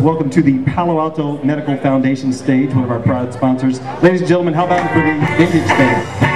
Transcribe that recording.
welcome to the Palo Alto Medical Foundation stage, one of our proud sponsors. Ladies and gentlemen, how about for the Vintage stage?